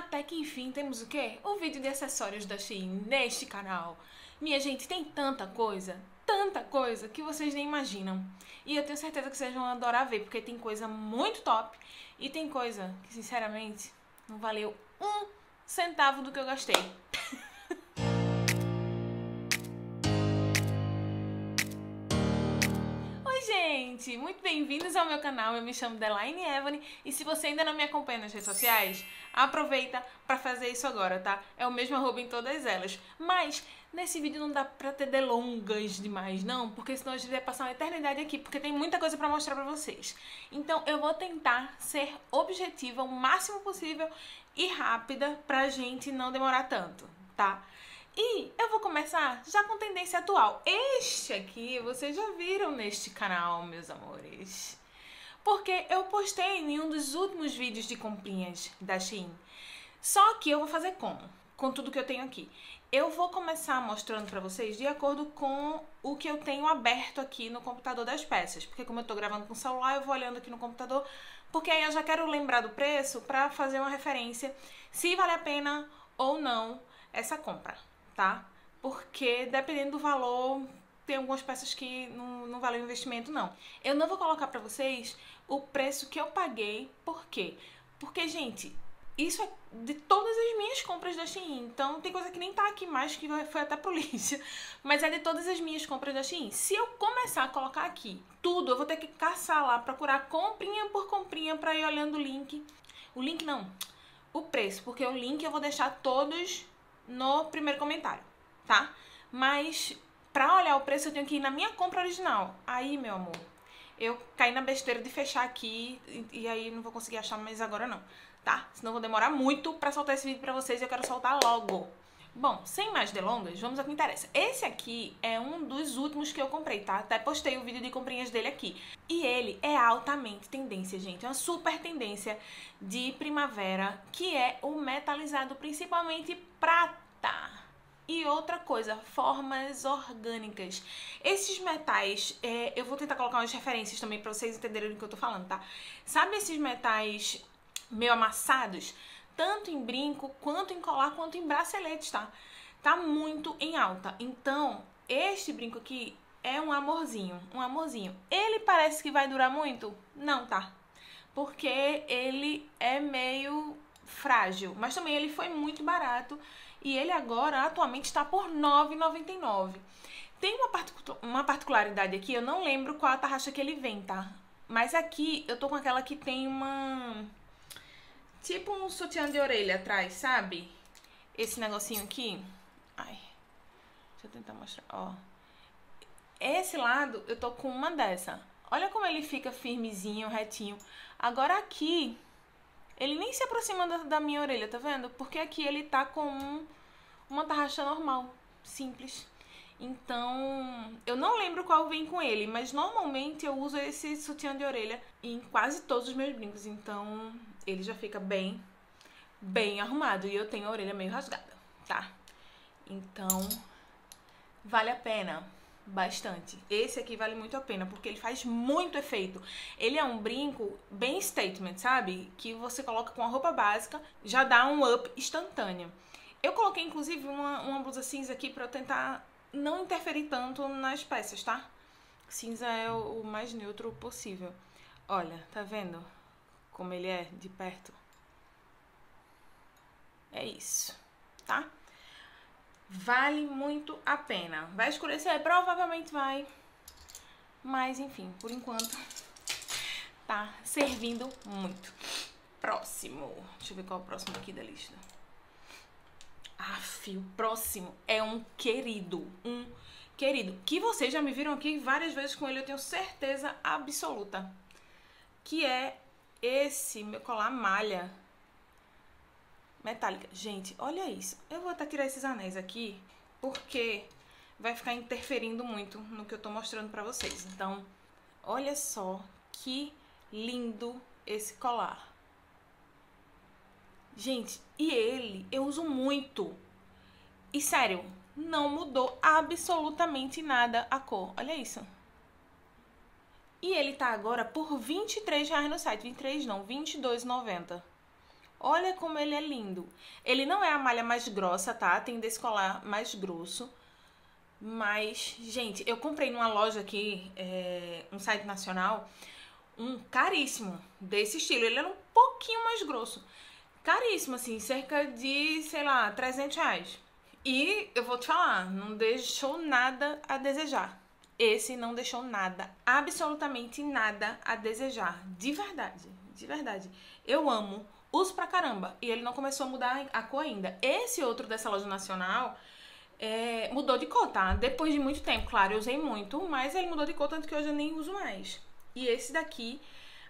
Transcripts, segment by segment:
até que enfim temos o quê? O vídeo de acessórios da Shein neste canal. Minha gente, tem tanta coisa, tanta coisa que vocês nem imaginam. E eu tenho certeza que vocês vão adorar ver, porque tem coisa muito top e tem coisa que, sinceramente, não valeu um centavo do que eu gastei. gente! Muito bem-vindos ao meu canal, eu me chamo Delaine Evany e se você ainda não me acompanha nas redes sociais, aproveita para fazer isso agora, tá? É o mesmo arroba em todas elas. Mas nesse vídeo não dá pra ter delongas demais, não, porque senão a gente vai passar uma eternidade aqui, porque tem muita coisa para mostrar para vocês. Então eu vou tentar ser objetiva o máximo possível e rápida pra gente não demorar tanto, tá? E eu vou começar já com tendência atual. Este aqui vocês já viram neste canal, meus amores. Porque eu postei em um dos últimos vídeos de comprinhas da Shein. Só que eu vou fazer como? Com tudo que eu tenho aqui. Eu vou começar mostrando pra vocês de acordo com o que eu tenho aberto aqui no computador das peças. Porque como eu tô gravando com o celular, eu vou olhando aqui no computador. Porque aí eu já quero lembrar do preço pra fazer uma referência se vale a pena ou não essa compra tá? Porque dependendo do valor, tem algumas peças que não, não valem o investimento, não. Eu não vou colocar pra vocês o preço que eu paguei, por quê? Porque, gente, isso é de todas as minhas compras da Shein. Então, tem coisa que nem tá aqui mais, que foi até polícia. Mas é de todas as minhas compras da Shein. Se eu começar a colocar aqui tudo, eu vou ter que caçar lá, procurar comprinha por comprinha pra ir olhando o link. O link não, o preço, porque o link eu vou deixar todos no primeiro comentário, tá? Mas pra olhar o preço eu tenho que ir na minha compra original. Aí, meu amor, eu caí na besteira de fechar aqui e, e aí não vou conseguir achar mais agora não, tá? Senão vou demorar muito pra soltar esse vídeo pra vocês e eu quero soltar logo. Bom, sem mais delongas, vamos ao que interessa. Esse aqui é um dos últimos que eu comprei, tá? Até postei o vídeo de comprinhas dele aqui. E ele é altamente tendência, gente. É uma super tendência de primavera, que é o metalizado, principalmente prata. E outra coisa, formas orgânicas. Esses metais, é, eu vou tentar colocar umas referências também pra vocês entenderem do que eu tô falando, tá? Sabe esses metais meio amassados? Tanto em brinco, quanto em colar, quanto em braceletes, tá? Tá muito em alta. Então, este brinco aqui é um amorzinho, um amorzinho. Ele parece que vai durar muito? Não, tá? Porque ele é meio frágil, mas também ele foi muito barato e ele agora atualmente está por R$ 9,99. Tem uma, particu uma particularidade aqui, eu não lembro qual a tarraxa que ele vem, tá? Mas aqui eu tô com aquela que tem uma Tipo um sutiã de orelha atrás, sabe? Esse negocinho aqui. Ai. Deixa eu tentar mostrar. Ó. Esse lado, eu tô com uma dessa. Olha como ele fica firmezinho, retinho. Agora aqui, ele nem se aproxima da, da minha orelha, tá vendo? Porque aqui ele tá com um, uma tarraxa normal, simples. Então, eu não lembro qual vem com ele, mas normalmente eu uso esse sutiã de orelha em quase todos os meus brincos. Então, ele já fica bem, bem arrumado. E eu tenho a orelha meio rasgada, tá? Então, vale a pena bastante. Esse aqui vale muito a pena, porque ele faz muito efeito. Ele é um brinco bem statement, sabe? Que você coloca com a roupa básica, já dá um up instantâneo. Eu coloquei, inclusive, uma, uma blusa cinza aqui eu tentar não interferir tanto nas peças, tá? Cinza é o, mais neutro possível. Olha, tá vendo? como ele é de perto. É isso, tá? Vale muito a pena. Vai escurecer? Provavelmente vai. Mas, enfim, por enquanto, tá servindo muito. Próximo. Deixa eu ver qual é o próximo aqui da lista. Aff, o próximo é um querido. Um querido. Que vocês já me viram aqui várias vezes com ele, eu tenho certeza absoluta. Que é esse meu colar malha metálica. Gente, olha isso. Eu vou até tirar esses anéis aqui, porque vai ficar interferindo muito no que eu tô mostrando pra vocês. Então, olha só que lindo esse colar. Gente, e ele eu uso muito. E sério, não mudou absolutamente nada a cor. Olha isso. E ele tá agora por 23 reais no site. 23 não, 22,90. Olha como ele é lindo. Ele não é a malha mais grossa, tá? Tem desse colar mais grosso. Mas, gente, eu comprei numa loja aqui, é, um site nacional, um caríssimo desse estilo. Ele era um pouquinho mais grosso. Caríssimo, assim, cerca de, sei lá, 300 reais. E eu vou te falar, não deixou nada a desejar. Esse não deixou nada, absolutamente nada a desejar. De verdade, de verdade. Eu amo, uso pra caramba. E ele não começou a mudar a cor ainda. Esse outro dessa loja nacional é, mudou de cor, tá? Depois de muito tempo, claro, eu usei muito, mas ele mudou de cor, tanto que hoje eu nem uso mais. E esse daqui,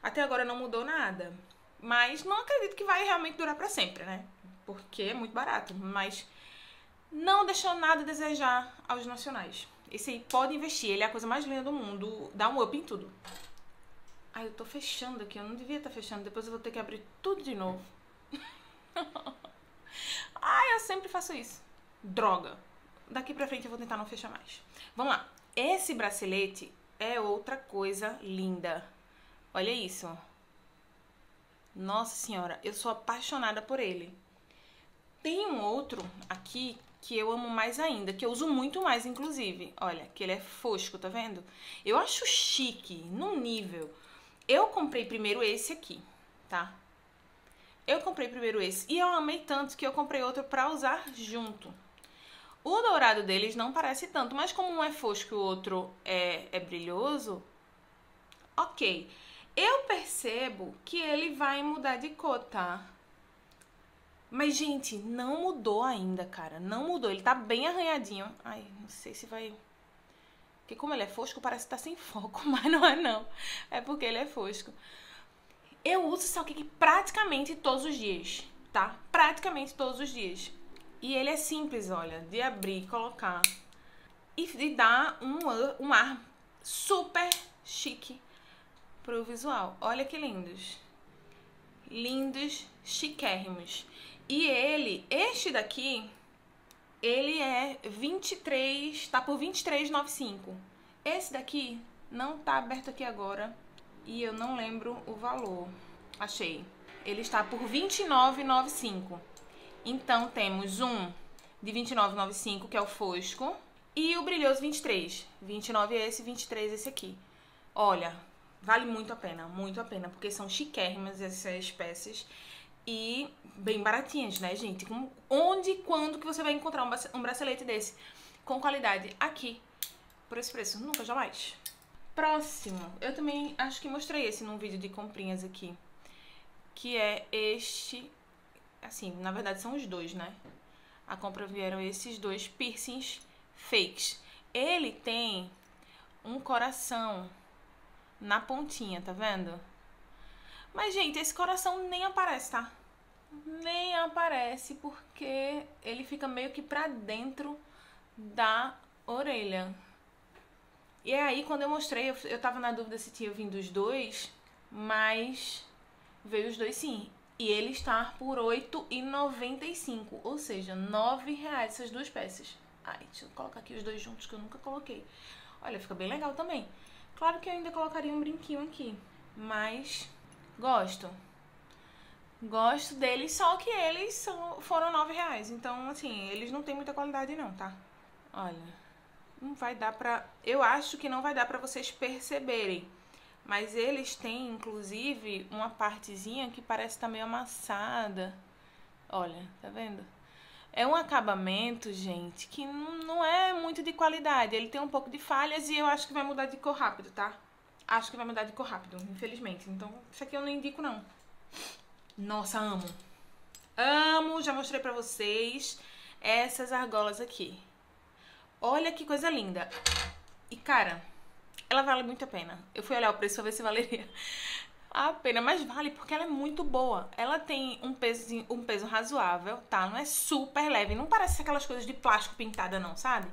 até agora não mudou nada. Mas não acredito que vai realmente durar para sempre, né? Porque é muito barato. Mas não deixou nada a desejar aos nacionais. Esse aí pode investir, ele é a coisa mais linda do mundo, dá um up em tudo. Ai, eu tô fechando aqui, eu não devia estar tá fechando, depois eu vou ter que abrir tudo de novo. Ai, eu sempre faço isso. Droga. Daqui pra frente eu vou tentar não fechar mais. Vamos lá. Esse bracelete é outra coisa linda. Olha isso. Nossa senhora, eu sou apaixonada por ele. Tem um outro aqui que eu amo mais ainda, que eu uso muito mais, inclusive. Olha, que ele é fosco, tá vendo? Eu acho chique, num nível. Eu comprei primeiro esse aqui, tá? Eu comprei primeiro esse e eu amei tanto que eu comprei outro pra usar junto. O dourado deles não parece tanto, mas como um é fosco e o outro é, é brilhoso, ok. Eu percebo que ele vai mudar de cor, tá? Mas, gente, não mudou ainda, cara. Não mudou. Ele tá bem arranhadinho. Ai, não sei se vai... Porque como ele é fosco, parece que tá sem foco. Mas não é, não. É porque ele é fosco. Eu uso isso aqui praticamente todos os dias, tá? Praticamente todos os dias. E ele é simples, olha, de abrir, colocar. E, e dar um, um ar super chique pro visual. Olha que lindos. Lindos, chiquérrimos. E ele, este daqui, ele é 23, tá por 23,95. Esse daqui não tá aberto aqui agora e eu não lembro o valor. Achei. Ele está por 29,95. Então temos um de 29,95, que é o Fosco, e o brilhoso 23. 29 é esse, 23 esse aqui. Olha, vale muito a pena, muito a pena, porque são chiquérrimas essas peças e bem baratinhas, né, gente? Com, onde e quando que você vai encontrar um bracelete desse com qualidade aqui por esse preço? Nunca, jamais. Próximo, eu também acho que mostrei esse num vídeo de comprinhas aqui, que é este assim, na verdade são os dois, né? A compra vieram esses dois piercings fakes. Ele tem um coração na pontinha, tá vendo? Mas, gente, esse coração nem aparece, tá? Nem aparece porque ele fica meio que pra dentro da orelha. E aí, quando eu mostrei, eu, tava na dúvida se tinha vindo os dois, mas veio os dois sim. E ele está por R$ 8,95, ou seja, R$ reais essas duas peças. Ai, deixa eu colocar aqui os dois juntos que eu nunca coloquei. Olha, fica bem legal também. Claro que eu ainda colocaria um brinquinho aqui, mas gosto. Gosto deles, só que eles são, foram R$ reais. Então, assim, eles não têm muita qualidade não, tá? Olha, não vai dar pra... Eu acho que não vai dar pra vocês perceberem mas eles têm, inclusive, uma partezinha que parece estar tá meio amassada. Olha, tá vendo? É um acabamento, gente, que não é muito de qualidade. Ele tem um pouco de falhas e eu acho que vai mudar de cor rápido, tá? Acho que vai mudar de cor rápido, infelizmente. Então, isso aqui eu não indico, não. Nossa, amo. Amo, já mostrei pra vocês essas argolas aqui. Olha que coisa linda. E, cara, ela vale muito a pena. Eu fui olhar o preço pra ver se valeria a pena, mas vale porque ela é muito boa. Ela tem um peso, um peso razoável, tá? Não é super leve, não parece aquelas coisas de plástico pintada não, sabe?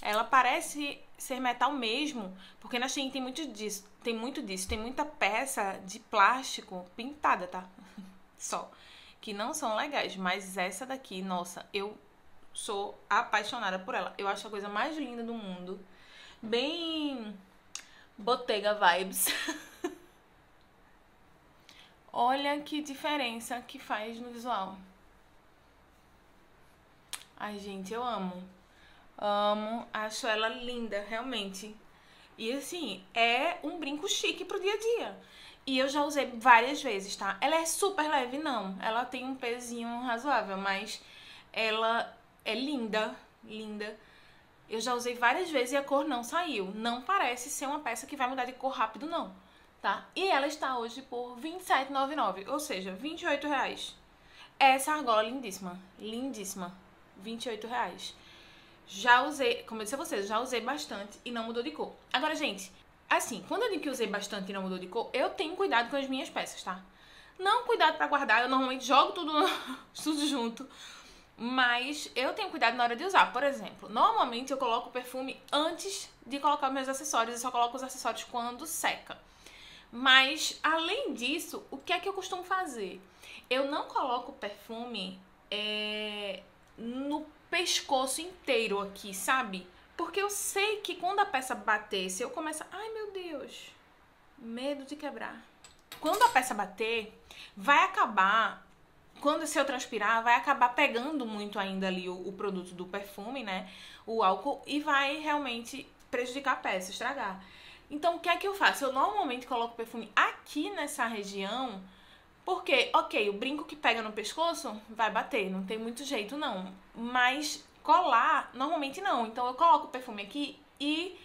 Ela parece ser metal mesmo, porque na Shein tem muito disso, tem muito disso, tem muita peça de plástico pintada, tá? Só que não são legais, mas essa daqui, nossa, eu sou apaixonada por ela. Eu acho a coisa mais linda do mundo. Bem Bottega Vibes. Olha que diferença que faz no visual. Ai, gente, eu amo. Amo, acho ela linda, realmente. E assim, é um brinco chique pro dia a dia. E eu já usei várias vezes, tá? Ela é super leve, não. Ela tem um pezinho razoável, mas ela é linda, linda. Eu já usei várias vezes e a cor não saiu. Não parece ser uma peça que vai mudar de cor rápido, não. Tá? E ela está hoje por R$27,99, ou seja, R$28,00. Essa argola é lindíssima, lindíssima. R$28,00. Já usei, como eu disse a vocês, já usei bastante e não mudou de cor. Agora, gente, assim, quando eu digo que usei bastante e não mudou de cor, eu tenho cuidado com as minhas peças, tá? Não cuidado para guardar, eu normalmente jogo tudo, tudo junto. Mas eu tenho cuidado na hora de usar. Por exemplo, normalmente eu coloco o perfume antes de colocar meus acessórios. Eu só coloco os acessórios quando seca. Mas, além disso, o que é que eu costumo fazer? Eu não coloco perfume é, no pescoço inteiro aqui, sabe? Porque eu sei que quando a peça bater, se eu começar. Ai meu Deus! Medo de quebrar. Quando a peça bater, vai acabar. Quando se eu transpirar, vai acabar pegando muito ainda ali o, o produto do perfume, né? O álcool, e vai realmente prejudicar a peça, estragar. Então, o que é que eu faço? Eu normalmente coloco perfume aqui nessa região porque, ok, o brinco que pega no pescoço vai bater, não tem muito jeito não. Mas colar, normalmente não. Então eu coloco o perfume aqui e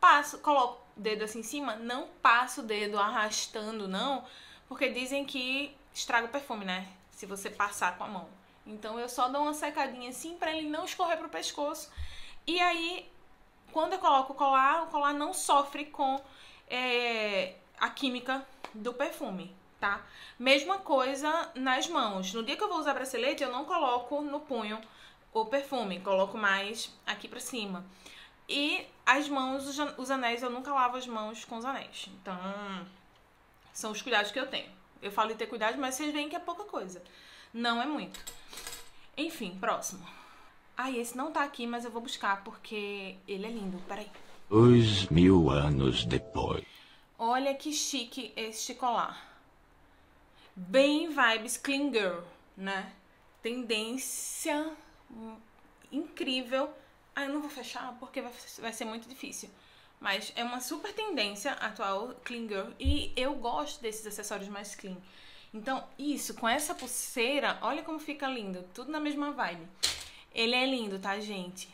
passo, coloco o dedo assim em cima, não passo o dedo arrastando, não. Porque dizem que estraga o perfume, né? Se você passar com a mão. Então eu só dou uma secadinha assim para ele não escorrer pro pescoço. E aí, quando eu coloco o colar, o colar não sofre com é, a química do perfume tá? Mesma coisa nas mãos. No dia que eu vou usar bracelete, eu não coloco no punho o perfume, coloco mais aqui pra cima. E as mãos, os anéis, eu nunca lavo as mãos com os anéis. Então, são os cuidados que eu tenho. Eu falo de ter cuidado, mas vocês veem que é pouca coisa. Não é muito. Enfim, próximo. Ai, esse não tá aqui, mas eu vou buscar porque ele é lindo. Peraí. Dois mil anos depois. Olha que chique este colar bem vibes clean girl, né? Tendência incrível. Ah, eu não vou fechar porque vai, vai ser muito difícil. Mas é uma super tendência atual clean girl e eu gosto desses acessórios mais clean. Então, isso, com essa pulseira, olha como fica lindo. Tudo na mesma vibe. Ele é lindo, tá, gente?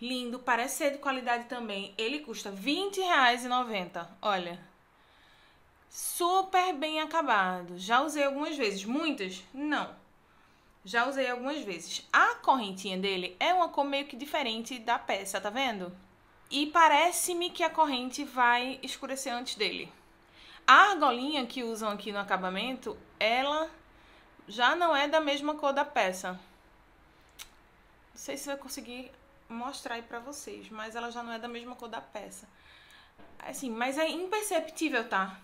Lindo, parece ser de qualidade também. Ele custa R$20,90. Olha, super bem acabado. Já usei algumas vezes, muitas? Não. Já usei algumas vezes. A correntinha dele é uma cor meio que diferente da peça, tá vendo? E parece-me que a corrente vai escurecer antes dele. A argolinha que usam aqui no acabamento, ela já não é da mesma cor da peça. Não sei se vai conseguir mostrar aí pra vocês, mas ela já não é da mesma cor da peça. Assim, mas é imperceptível, tá?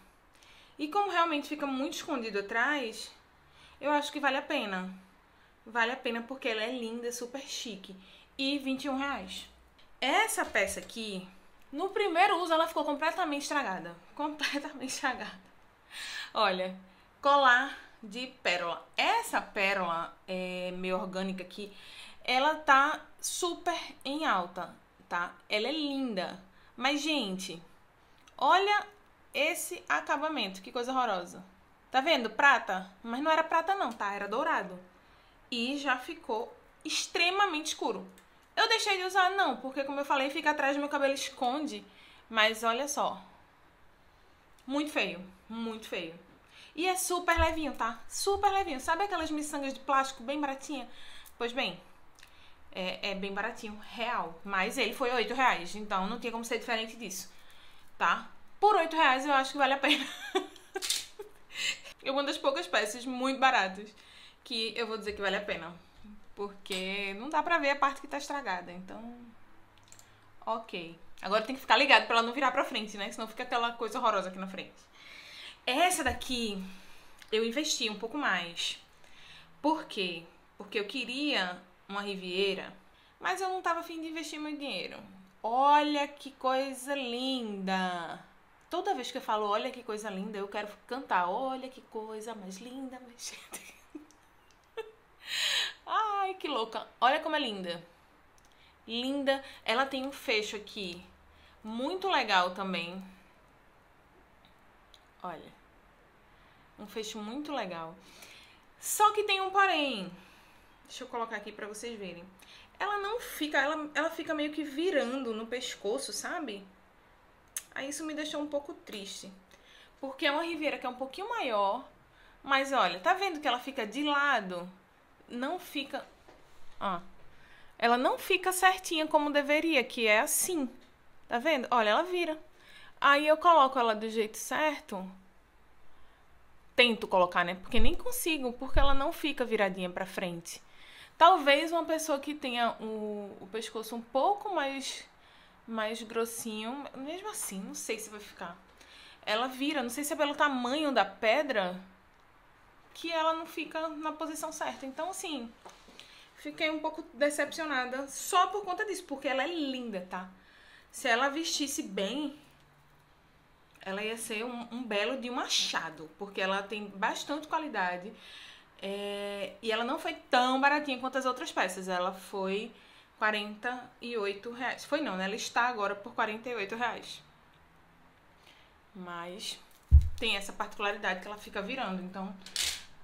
E como realmente fica muito escondido atrás, eu acho que vale a pena. Vale a pena porque ela é linda, super chique. E 21 reais. Essa peça aqui, no primeiro uso ela ficou completamente estragada. Completamente estragada. Olha, colar de pérola. Essa pérola é, meio orgânica aqui, ela tá super em alta, tá? Ela é linda. Mas, gente, olha esse acabamento. Que coisa horrorosa. Tá vendo? Prata. Mas não era prata não, tá? Era dourado. E já ficou extremamente escuro. Eu deixei de usar não, porque como eu falei, fica atrás do meu cabelo, esconde. Mas olha só. Muito feio. Muito feio. E é super levinho, tá? Super levinho. Sabe aquelas miçangas de plástico bem baratinha? Pois bem, é, é, bem baratinho, real. Mas ele foi 8 reais, então não tinha como ser diferente disso, tá? Por 8 reais eu acho que vale a pena. é uma das poucas peças muito baratas que eu vou dizer que vale a pena. Porque não dá pra ver a parte que tá estragada. Então, ok. Agora tem que ficar ligado pra ela não virar pra frente, né? Senão fica aquela coisa horrorosa aqui na frente. Essa daqui eu investi um pouco mais. Por quê? Porque eu queria uma Riviera, mas eu não tava afim de investir meu dinheiro. Olha que coisa linda! Toda vez que eu falo, olha que coisa linda, eu quero cantar, olha que coisa mais linda, Ai, que louca. Olha como é linda. Linda. Ela tem um fecho aqui. Muito legal também. Olha. Um fecho muito legal. Só que tem um porém. Deixa eu colocar aqui pra vocês verem. Ela não fica, ela, ela fica meio que virando no pescoço, sabe? Aí isso me deixou um pouco triste. Porque é uma riveira que é um pouquinho maior. Mas olha, tá vendo que ela fica de lado? Não fica. Ó. Ela não fica certinha como deveria, que é assim. Tá vendo? Olha, ela vira. Aí eu coloco ela do jeito certo. Tento colocar, né? Porque nem consigo, porque ela não fica viradinha pra frente. Talvez uma pessoa que tenha o, o pescoço um pouco mais, mais grossinho, mesmo assim, não sei se vai ficar. Ela vira, não sei se é pelo tamanho da pedra que ela não fica na posição certa. Então, assim, fiquei um pouco decepcionada só por conta disso, porque ela é linda, tá? Se ela vestisse bem, ela ia ser um, um belo de um achado, porque ela tem bastante qualidade. É, e ela não foi tão baratinha quanto as outras peças. Ela foi 48 reais. Foi não, né? Ela está agora por 48 reais. Mas tem essa particularidade que ela fica virando. Então,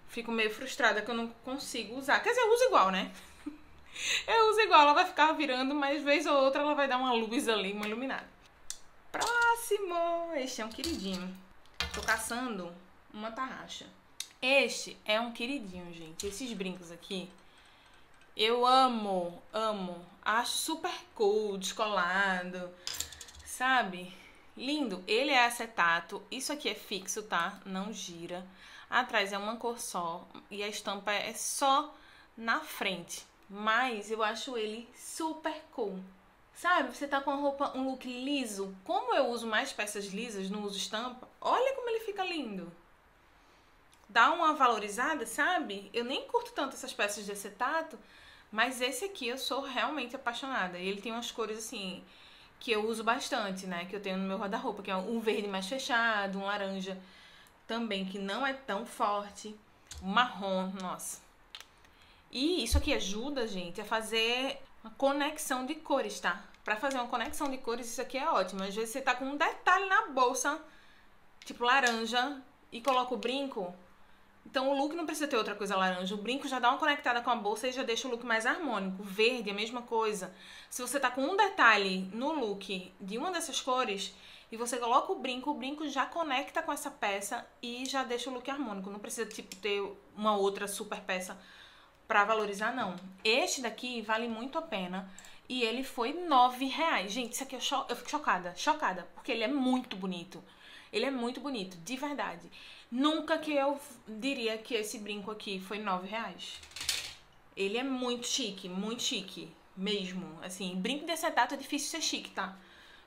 fico meio frustrada que eu não consigo usar. Quer dizer, eu uso igual, né? Eu uso igual, ela vai ficar virando, mas vez ou outra ela vai dar uma luz ali, uma iluminada. Próximo! Este é um queridinho. Tô caçando uma tarraxa. Este é um queridinho, gente. Esses brincos aqui, eu amo, amo. Acho super cool, descolado, sabe? Lindo. Ele é acetato. Isso aqui é fixo, tá? Não gira. Atrás é uma cor só e a estampa é só na frente. Mas eu acho ele super cool. Sabe, você tá com a roupa, um look liso. Como eu uso mais peças lisas, não uso estampa, olha como ele fica lindo dá uma valorizada, sabe? Eu nem curto tanto essas peças de acetato, mas esse aqui eu sou realmente apaixonada. E ele tem umas cores assim que eu uso bastante, né? Que eu tenho no meu guarda-roupa, que é um verde mais fechado, um laranja também que não é tão forte, um marrom, nossa. E isso aqui ajuda, gente, a fazer uma conexão de cores, tá? Para fazer uma conexão de cores, isso aqui é ótimo. Às vezes você tá com um detalhe na bolsa, tipo laranja, e coloca o brinco, então o look não precisa ter outra coisa laranja. O brinco já dá uma conectada com a bolsa e já deixa o look mais harmônico. Verde, a mesma coisa. Se você tá com um detalhe no look de uma dessas cores e você coloca o brinco, o brinco já conecta com essa peça e já deixa o look harmônico. Não precisa, tipo, ter uma outra super peça pra valorizar, não. Este daqui vale muito a pena. E ele foi nove reais. Gente, isso aqui eu, eu fico chocada, chocada, porque ele é muito bonito. Ele é muito bonito, de verdade. Nunca que eu diria que esse brinco aqui foi nove reais. Ele é muito chique, muito chique, mesmo. Assim, brinco de acetato é difícil ser chique, tá?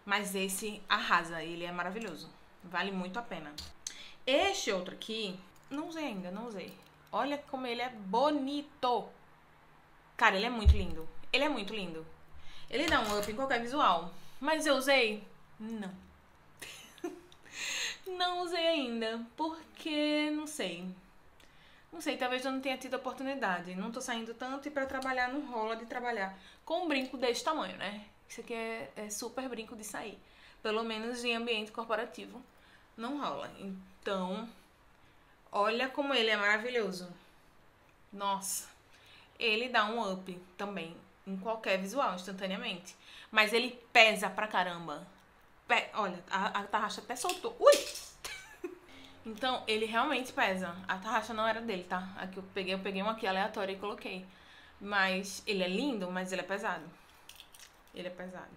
Mas esse arrasa, ele é maravilhoso. Vale muito a pena. Este outro aqui, não usei ainda, não usei. Olha como ele é bonito. Cara, ele é muito lindo. Ele é muito lindo. Ele dá um up em qualquer visual. Mas eu usei? Não. Não usei ainda, porque não sei. Não sei, talvez eu não tenha tido oportunidade. Não tô saindo tanto e para trabalhar não rola de trabalhar com um brinco desse tamanho, né? Isso aqui é, é super brinco de sair. Pelo menos em ambiente corporativo não rola. Então, olha como ele é maravilhoso. Nossa, ele dá um up também em qualquer visual, instantaneamente. Mas ele pesa pra caramba. Olha, a, a tarraxa até soltou. Ui! então, ele realmente pesa. A tarraxa não era dele, tá? Aqui eu peguei, eu peguei um aqui aleatório e coloquei. Mas ele é lindo, mas ele é pesado. Ele é pesado.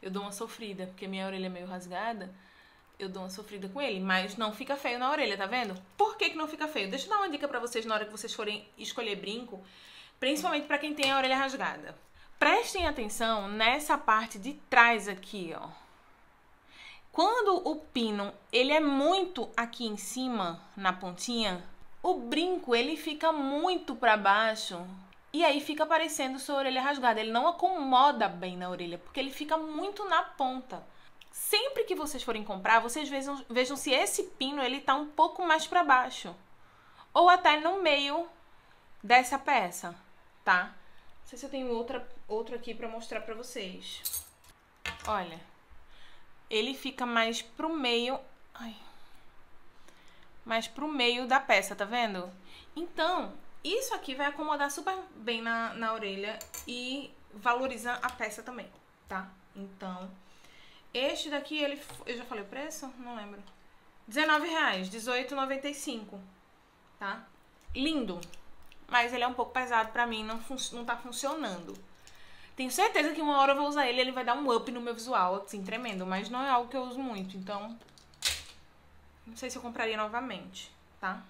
Eu dou uma sofrida, porque minha orelha é meio rasgada. Eu dou uma sofrida com ele, mas não fica feio na orelha, tá vendo? Por que, que não fica feio? Deixa eu dar uma dica pra vocês na hora que vocês forem escolher brinco, principalmente para quem tem a orelha rasgada. Prestem atenção nessa parte de trás aqui, ó. Quando o pino ele é muito aqui em cima, na pontinha, o brinco ele fica muito para baixo e aí fica parecendo sua orelha rasgada. Ele não acomoda bem na orelha, porque ele fica muito na ponta. sempre que vocês forem comprar, vocês vejam, vejam se esse pino ele tá um pouco mais para baixo ou até no meio dessa peça, tá? Não sei se eu tenho outra outro aqui para mostrar para vocês. Olha, ele fica mais pro meio, ai, mais pro meio da peça, tá vendo? Então, isso aqui vai acomodar super bem na, na orelha e valoriza a peça também, tá? Então, este daqui, ele, eu já falei o preço? Não lembro. R$19,00, R$18,95, tá? Lindo, mas ele é um pouco pesado pra mim, não, não tá funcionando. Tenho certeza que uma hora eu vou usar ele ele vai dar um up no meu visual, assim, tremendo. Mas não é algo que eu uso muito, então... Não sei se eu compraria novamente, tá?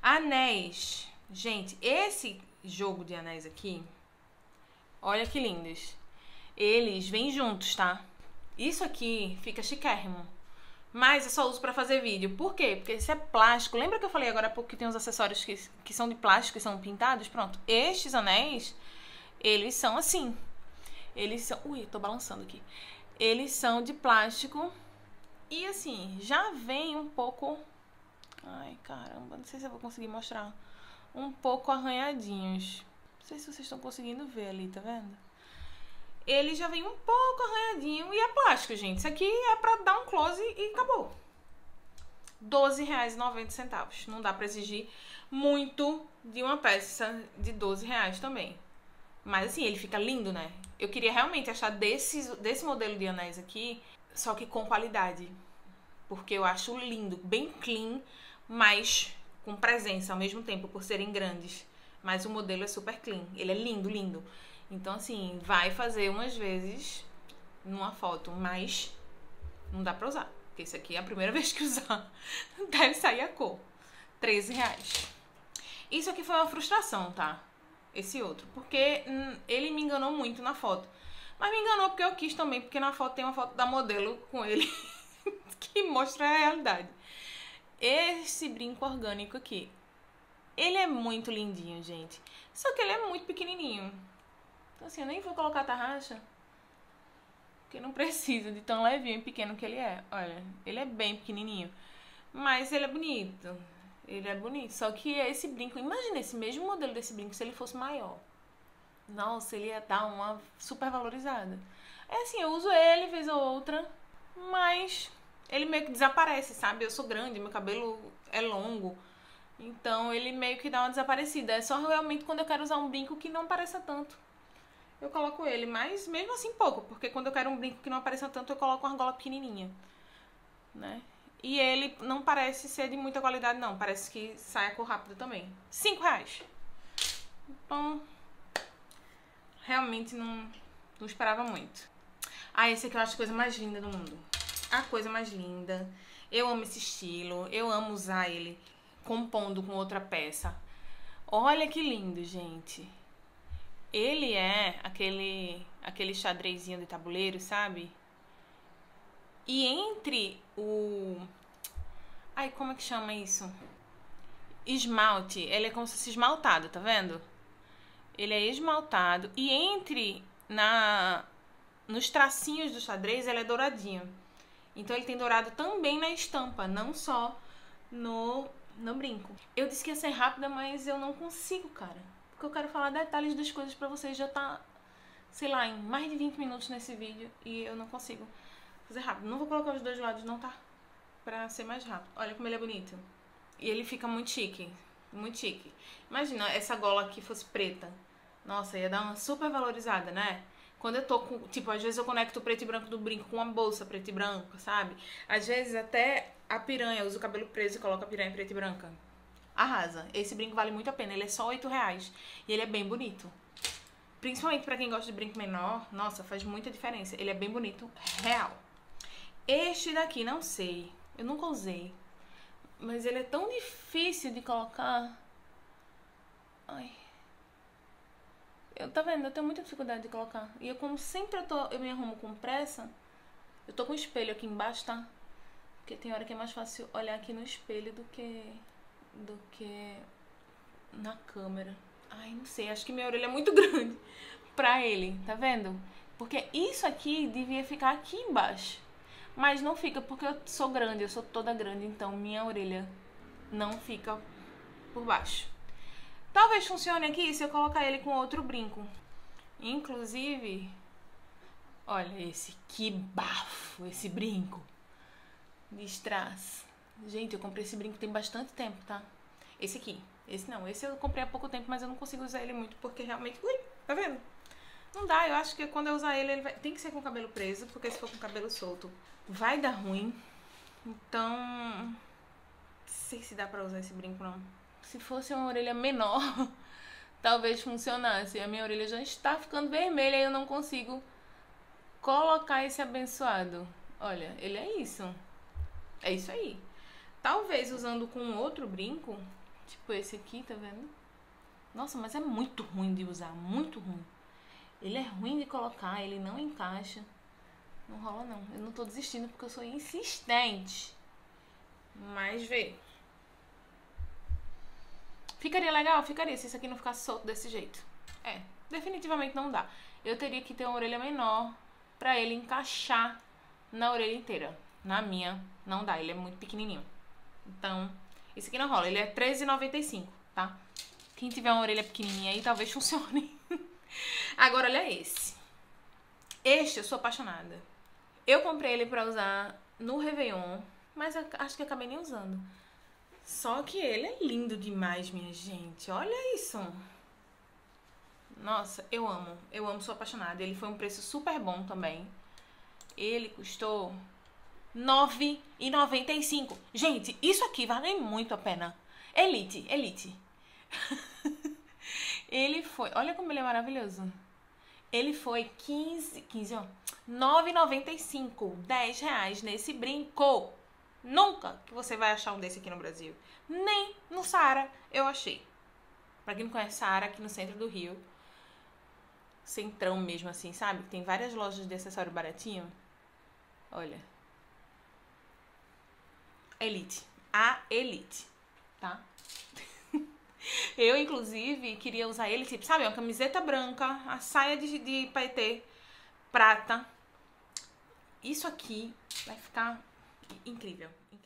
Anéis. Gente, esse jogo de anéis aqui... Olha que lindos. Eles vêm juntos, tá? Isso aqui fica chiquérrimo. Mas eu só uso pra fazer vídeo. Por quê? Porque esse é plástico. Lembra que eu falei agora há pouco que tem uns acessórios que, que são de plástico e são pintados? Pronto. Estes anéis, eles são assim. Eles são. Ui, tô balançando aqui. Eles são de plástico. E assim, já vem um pouco. Ai, caramba, não sei se eu vou conseguir mostrar. Um pouco arranhadinhos. Não sei se vocês estão conseguindo ver ali, tá vendo? Ele já vem um pouco arranhadinho e é plástico, gente. Isso aqui é pra dar um close e acabou. R$12,90. Não dá pra exigir muito de uma peça de 12 reais também. Mas assim, ele fica lindo, né? Eu queria realmente achar desse, desse modelo de anéis aqui, só que com qualidade. Porque eu acho lindo, bem clean, mas com presença ao mesmo tempo, por serem grandes. Mas o modelo é super clean. Ele é lindo, lindo. Então, assim, vai fazer umas vezes numa foto, mas não dá pra usar. Porque esse aqui é a primeira vez que usar. Deve sair a cor. 13 reais. Isso aqui foi uma frustração, tá? Esse outro. Porque hum, ele me enganou muito na foto. Mas me enganou porque eu quis também, porque na foto tem uma foto da modelo com ele que mostra a realidade. Esse brinco orgânico aqui, ele é muito lindinho, gente. Só que ele é muito pequenininho. Então assim, eu nem vou colocar tarraxa. Porque não precisa de tão levinho e pequeno que ele é. Olha, ele é bem pequenininho. Mas ele é bonito. Ele é bonito. Só que esse brinco, imagina esse mesmo modelo desse brinco se ele fosse maior. Nossa, ele ia dar uma super valorizada. É assim, eu uso ele vez ou outra, mas ele meio que desaparece, sabe? Eu sou grande, meu cabelo é longo. Então ele meio que dá uma desaparecida. É só realmente quando eu quero usar um brinco que não apareça tanto. Eu coloco ele, mas mesmo assim pouco, porque quando eu quero um brinco que não apareça tanto, eu coloco uma argola pequenininha, né? E ele não parece ser de muita qualidade, não. Parece que sai a cor rápido também. Cinco reais. Então, realmente não, não esperava muito. Ah, esse aqui eu acho a coisa mais linda do mundo. A coisa mais linda. Eu amo esse estilo. Eu amo usar ele compondo com outra peça. Olha que lindo, gente. Ele é aquele aquele xadrezinho de tabuleiro, sabe? E entre o. Ai, como é que chama isso? Esmalte. Ele é como se fosse esmaltado, tá vendo? Ele é esmaltado. E entre na nos tracinhos do xadrez, ele é douradinho. Então ele tem dourado também na estampa, não só no, no brinco. Eu disse que ia ser rápida, mas eu não consigo, cara. Porque eu quero falar detalhes das coisas para vocês. Já tá, sei lá, em mais de 20 minutos nesse vídeo e eu não consigo fazer rápido. Não vou colocar os dois lados não, tá? Pra ser mais rápido. Olha como ele é bonito. E ele fica muito chique. Muito chique. Imagina essa gola aqui fosse preta. Nossa, ia dar uma super valorizada, né? Quando eu tô com. Tipo, às vezes eu conecto o preto e branco do brinco com uma bolsa preto e branca, sabe? Às vezes até a piranha, eu uso o cabelo preso e coloco a piranha preta e branca. Arrasa. Esse brinco vale muito a pena. Ele é só 8 reais. E ele é bem bonito. Principalmente para quem gosta de brinco menor, nossa, faz muita diferença. Ele é bem bonito, real. Este daqui, não sei. Eu nunca usei. Mas ele é tão difícil de colocar. Ai. Eu, tá vendo? Eu tenho muita dificuldade de colocar. E eu, como sempre eu, tô, eu me arrumo com pressa, eu tô com o espelho aqui embaixo, tá? Porque tem hora que é mais fácil olhar aqui no espelho do que do que na câmera. Ai, não sei, acho que minha orelha é muito grande pra ele, tá vendo? Porque isso aqui devia ficar aqui embaixo. Mas não fica porque eu sou grande, eu sou toda grande, então minha orelha não fica por baixo. Talvez funcione aqui se eu colocar ele com outro brinco. Inclusive, olha esse, que bafo esse brinco de strass. Gente, eu comprei esse brinco tem bastante tempo, tá? Esse aqui. Esse não, esse eu comprei há pouco tempo, mas eu não consigo usar ele muito porque realmente. Ui, tá vendo? Não dá, eu acho que quando eu usar ele, ele vai... tem que ser com o cabelo preso, porque se for com o cabelo solto, vai dar ruim. Então, não sei se dá pra usar esse brinco não. Se fosse uma orelha menor, talvez funcionasse. A minha orelha já está ficando vermelha e eu não consigo colocar esse abençoado. Olha, ele é isso. É isso aí. Talvez usando com outro brinco, tipo esse aqui, tá vendo? Nossa, mas é muito ruim de usar, muito ruim. Ele é ruim de colocar, ele não encaixa. Não rola não. Eu não tô desistindo porque eu sou insistente. Mas vê. Ficaria legal? Ficaria se isso aqui não ficasse solto desse jeito. É, definitivamente não dá. Eu teria que ter uma orelha menor pra ele encaixar na orelha inteira. Na minha, não dá. Ele é muito pequenininho. Então, esse aqui não rola. Ele é R$13,95, tá? Quem tiver uma orelha pequenininha aí, talvez funcione. Agora, olha esse. Este eu sou apaixonada. Eu comprei ele pra usar no Réveillon, mas acho que acabei nem usando. Só que ele é lindo demais, minha gente. Olha isso. Nossa, eu amo. Eu amo, sou apaixonada. Ele foi um preço super bom também. Ele custou R$ 9,95. Gente, isso aqui vale muito a pena. Elite, Elite. ele foi, olha como ele é maravilhoso. Ele foi 15, 15, ó, 9,95, 10 reais nesse brinco. Nunca que você vai achar um desse aqui no Brasil. Nem no Saara eu achei. Pra quem não conhece Saara, aqui no centro do Rio. Centrão mesmo assim, sabe? Tem várias lojas de acessório baratinho. Olha. Elite. A Elite, tá? Eu, inclusive, queria usar ele, tipo, sabe, uma camiseta branca, a saia de, de paetê prata. Isso aqui vai ficar incrível, incrível.